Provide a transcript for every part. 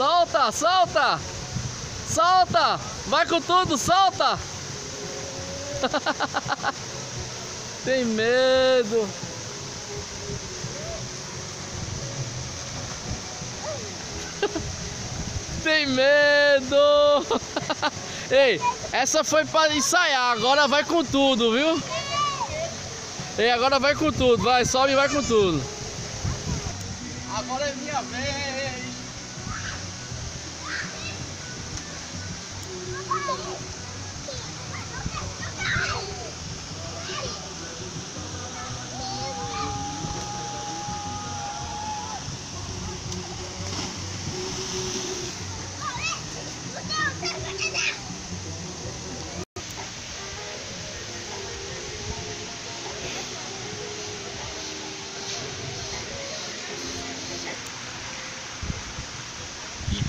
Solta, solta! Solta! Vai com tudo, solta! Tem medo! Tem medo! Ei, essa foi para ensaiar, agora vai com tudo, viu? Ei, agora vai com tudo, vai, sobe e vai com tudo. Agora é minha vez.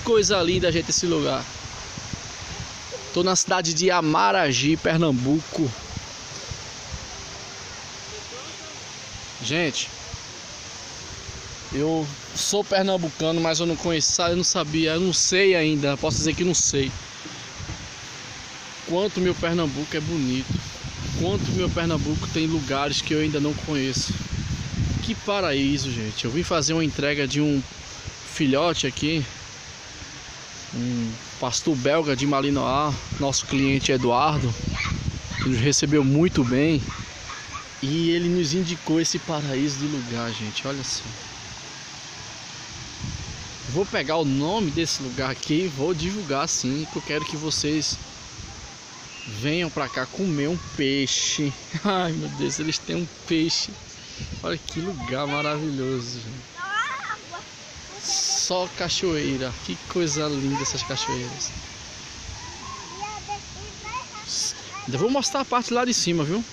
Coisa linda, gente, esse lugar. Tô na cidade de Amaragi, Pernambuco. Gente, eu sou pernambucano, mas eu não conheço, eu não sabia, eu não sei ainda, posso dizer que não sei. Quanto meu Pernambuco é bonito. Quanto meu Pernambuco tem lugares que eu ainda não conheço. Que paraíso, gente. Eu vim fazer uma entrega de um filhote aqui um pastor belga de Malinois, nosso cliente Eduardo, nos recebeu muito bem e ele nos indicou esse paraíso do lugar, gente. Olha só. Vou pegar o nome desse lugar aqui e vou divulgar sim, que eu quero que vocês venham para cá comer um peixe. Ai meu Deus, eles têm um peixe. Olha que lugar maravilhoso, gente só cachoeira. Que coisa linda essas cachoeiras. Ainda vou mostrar a parte lá de cima, viu?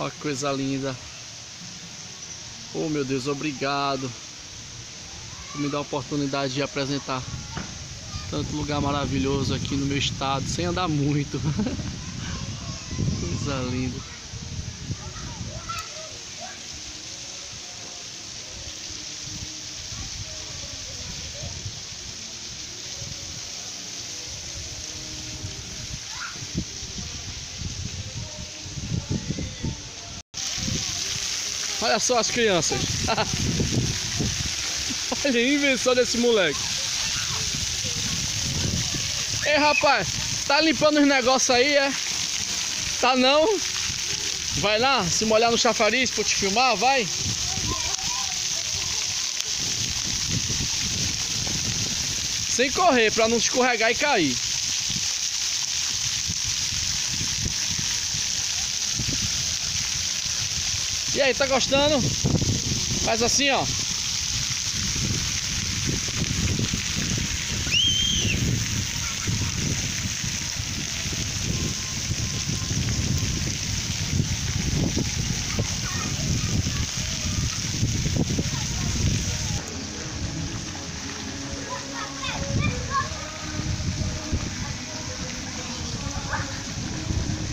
Olha que coisa linda. Oh meu Deus, obrigado por me dar a oportunidade de apresentar tanto lugar maravilhoso aqui no meu estado, sem andar muito. coisa linda. Olha só as crianças. Olha a invenção desse moleque. Ei rapaz, tá limpando os negócios aí, é? Tá não? Vai lá se molhar no chafariz pra te filmar, vai? Sem correr, pra não escorregar e cair. E aí, tá gostando? Faz assim, ó.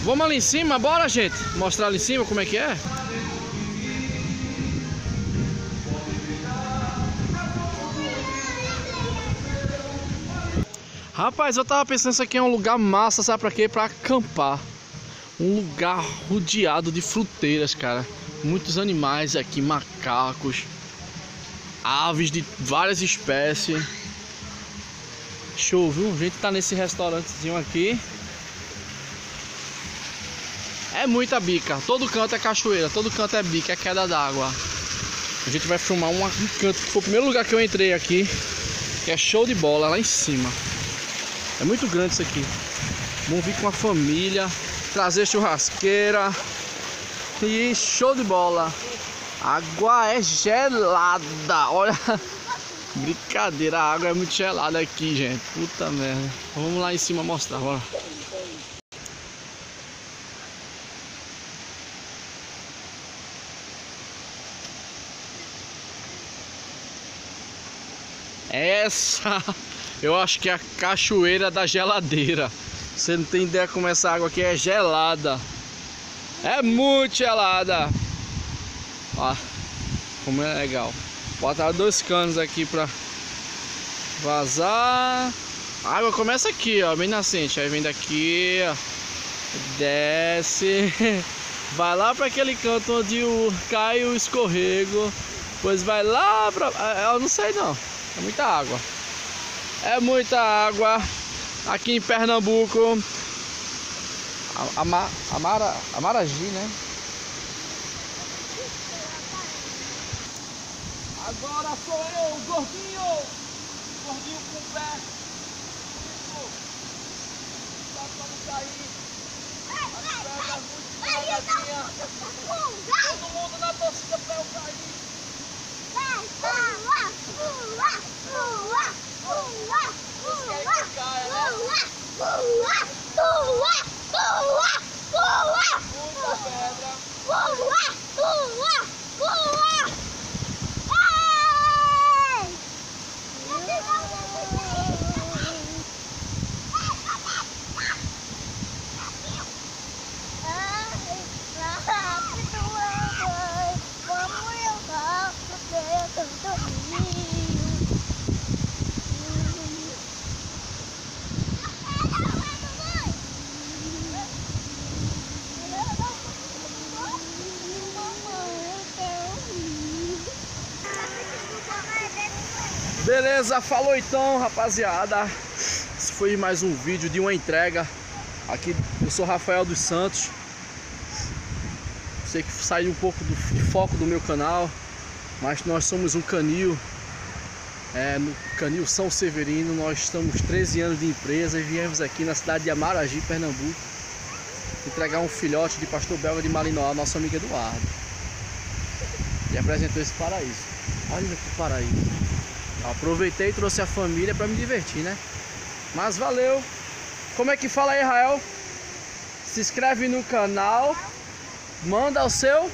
Vamos ali em cima, bora gente? Mostrar ali em cima como é que é? Rapaz, eu tava pensando isso aqui é um lugar massa, sabe pra quê? Pra acampar. Um lugar rodeado de fruteiras, cara. Muitos animais aqui, macacos, aves de várias espécies. Show, viu? A gente tá nesse restaurantezinho aqui. É muita bica, todo canto é cachoeira, todo canto é bica, é queda d'água. A gente vai filmar um canto que foi o primeiro lugar que eu entrei aqui, que é show de bola lá em cima. É muito grande isso aqui. Vamos vir com a família, trazer churrasqueira e show de bola. água é gelada, olha. Brincadeira, a água é muito gelada aqui, gente. Puta merda. Vamos lá em cima mostrar, bora. Essa eu acho que é a cachoeira da geladeira. Você não tem ideia como essa água aqui é gelada. É muito gelada. Ó, como é legal. Botaram dois canos aqui pra vazar. A água começa aqui, ó, bem nascente. Aí vem daqui, ó, desce, vai lá para aquele canto onde o, cai o escorrego. Depois vai lá pra. Eu não sei não. É muita água. É muita água. Aqui em Pernambuco. Ama, Amara, Amaragi, né? Agora sou eu, gordinho! Gordinho com o pé. Só pra não cair. As pedras muito Todo mundo na torcida Beleza, falou então rapaziada. Esse foi mais um vídeo de uma entrega. Aqui eu sou Rafael dos Santos. Sei que saiu um pouco do, de foco do meu canal Mas nós somos um canil. É, No canil São Severino. Nós estamos 13 anos de empresa E viemos aqui na cidade de Amaragi, Pernambuco Entregar um filhote de pastor belga de Malinois Nosso amigo Eduardo. E apresentou esse paraíso. Olha que paraíso Aproveitei e trouxe a família para me divertir, né? Mas valeu. Como é que fala aí, Israel? Se inscreve no canal, manda o seu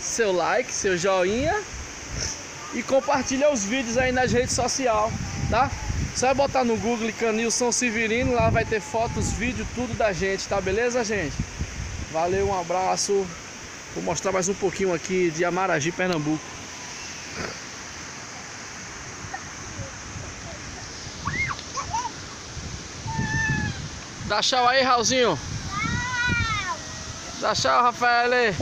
seu like, seu joinha e compartilha os vídeos aí nas redes sociais, tá? Só botar no Google Canil São Severino, lá vai ter fotos, vídeo, tudo da gente, tá beleza, gente? Valeu, um abraço. Vou mostrar mais um pouquinho aqui de Amaragi, Pernambuco. Dá tchau aí, Raulzinho. Tchau. Dá tchau, Rafael.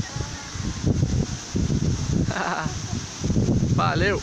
Valeu.